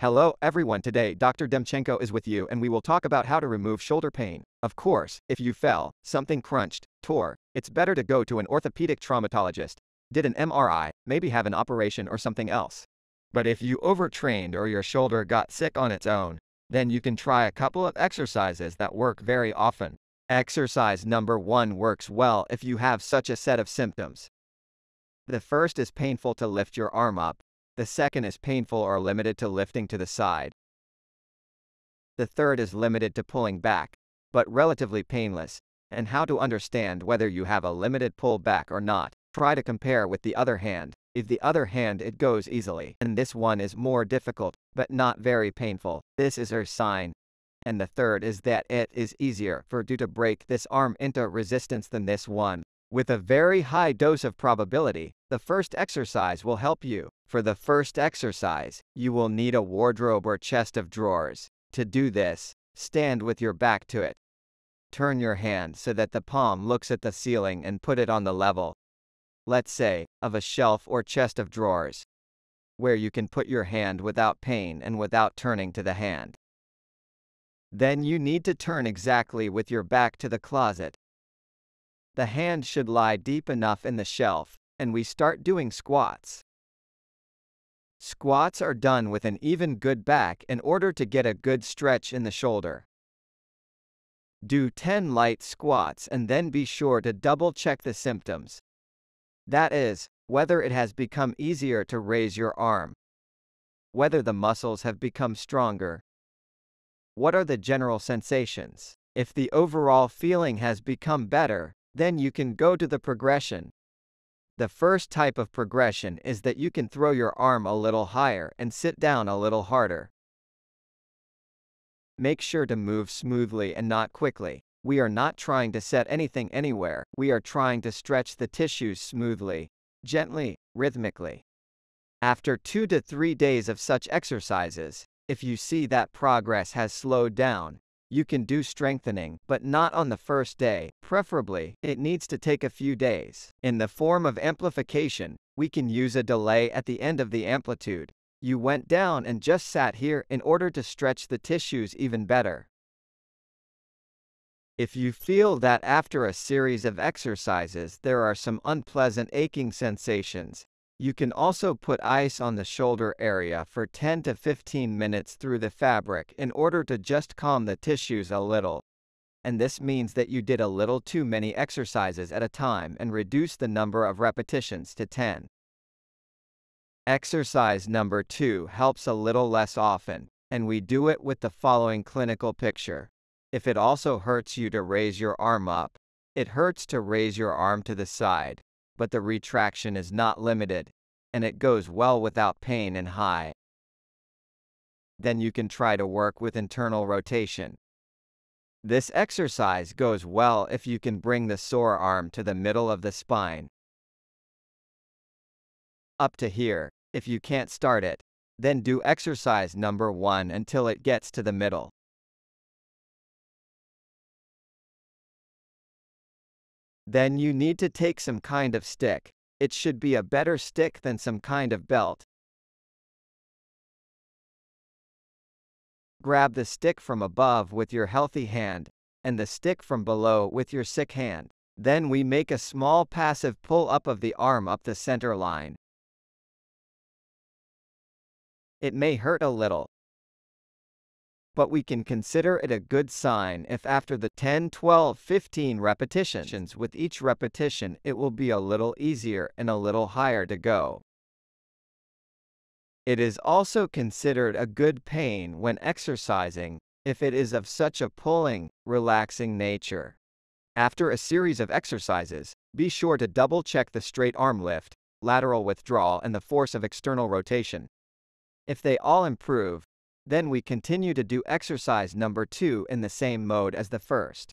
Hello everyone today Dr. Demchenko is with you and we will talk about how to remove shoulder pain. Of course, if you fell, something crunched, tore, it's better to go to an orthopedic traumatologist, did an MRI, maybe have an operation or something else. But if you overtrained or your shoulder got sick on its own, then you can try a couple of exercises that work very often. Exercise number 1 works well if you have such a set of symptoms. The first is painful to lift your arm up, the second is painful or limited to lifting to the side. The third is limited to pulling back, but relatively painless, and how to understand whether you have a limited pull back or not. Try to compare with the other hand. If the other hand it goes easily, and this one is more difficult, but not very painful, this is her sign. And the third is that it is easier for you to break this arm into resistance than this one. With a very high dose of probability, the first exercise will help you. For the first exercise, you will need a wardrobe or chest of drawers. To do this, stand with your back to it. Turn your hand so that the palm looks at the ceiling and put it on the level. Let's say, of a shelf or chest of drawers. Where you can put your hand without pain and without turning to the hand. Then you need to turn exactly with your back to the closet. The hand should lie deep enough in the shelf, and we start doing squats. Squats are done with an even good back in order to get a good stretch in the shoulder. Do 10 light squats and then be sure to double check the symptoms. That is, whether it has become easier to raise your arm, whether the muscles have become stronger, what are the general sensations. If the overall feeling has become better, then you can go to the progression, the first type of progression is that you can throw your arm a little higher and sit down a little harder. Make sure to move smoothly and not quickly. We are not trying to set anything anywhere, we are trying to stretch the tissues smoothly, gently, rhythmically. After two to three days of such exercises, if you see that progress has slowed down, you can do strengthening, but not on the first day. Preferably, it needs to take a few days. In the form of amplification, we can use a delay at the end of the amplitude. You went down and just sat here in order to stretch the tissues even better. If you feel that after a series of exercises there are some unpleasant aching sensations, you can also put ice on the shoulder area for 10 to 15 minutes through the fabric in order to just calm the tissues a little. And this means that you did a little too many exercises at a time and reduce the number of repetitions to 10. Exercise number 2 helps a little less often, and we do it with the following clinical picture. If it also hurts you to raise your arm up, it hurts to raise your arm to the side, but the retraction is not limited, and it goes well without pain and high. Then you can try to work with internal rotation. This exercise goes well if you can bring the sore arm to the middle of the spine. Up to here, if you can't start it, then do exercise number 1 until it gets to the middle. Then you need to take some kind of stick. It should be a better stick than some kind of belt. Grab the stick from above with your healthy hand, and the stick from below with your sick hand. Then we make a small passive pull up of the arm up the center line. It may hurt a little, but we can consider it a good sign if after the 10, 12, 15 repetitions with each repetition it will be a little easier and a little higher to go. It is also considered a good pain when exercising, if it is of such a pulling, relaxing nature. After a series of exercises, be sure to double check the straight arm lift, lateral withdrawal and the force of external rotation. If they all improve, then we continue to do exercise number 2 in the same mode as the first.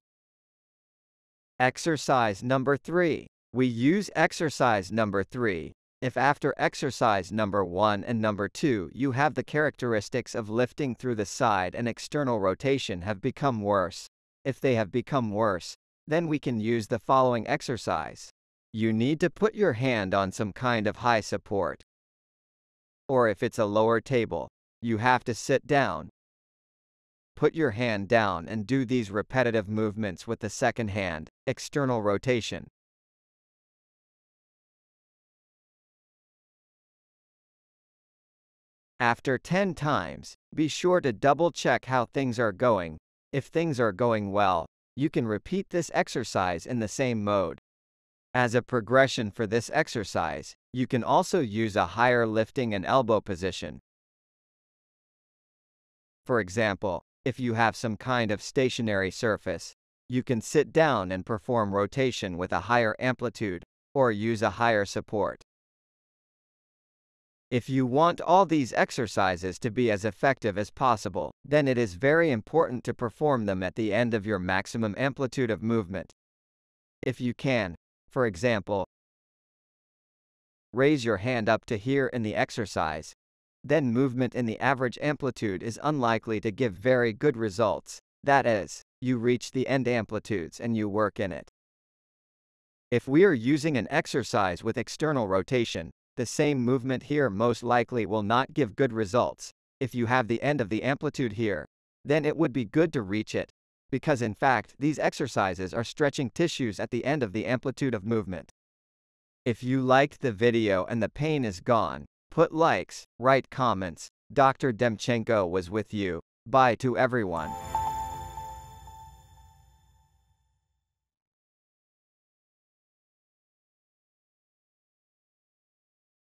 Exercise number 3. We use exercise number 3 if after exercise number 1 and number 2 you have the characteristics of lifting through the side and external rotation have become worse. If they have become worse, then we can use the following exercise. You need to put your hand on some kind of high support. Or if it's a lower table, you have to sit down. Put your hand down and do these repetitive movements with the second hand, external rotation. After 10 times, be sure to double check how things are going. If things are going well, you can repeat this exercise in the same mode. As a progression for this exercise, you can also use a higher lifting and elbow position. For example, if you have some kind of stationary surface, you can sit down and perform rotation with a higher amplitude, or use a higher support. If you want all these exercises to be as effective as possible, then it is very important to perform them at the end of your maximum amplitude of movement. If you can, for example, raise your hand up to here in the exercise, then movement in the average amplitude is unlikely to give very good results, that is, you reach the end amplitudes and you work in it. If we are using an exercise with external rotation, the same movement here most likely will not give good results. If you have the end of the amplitude here, then it would be good to reach it, because in fact these exercises are stretching tissues at the end of the amplitude of movement. If you liked the video and the pain is gone, put likes, write comments, Dr. Demchenko was with you. Bye to everyone.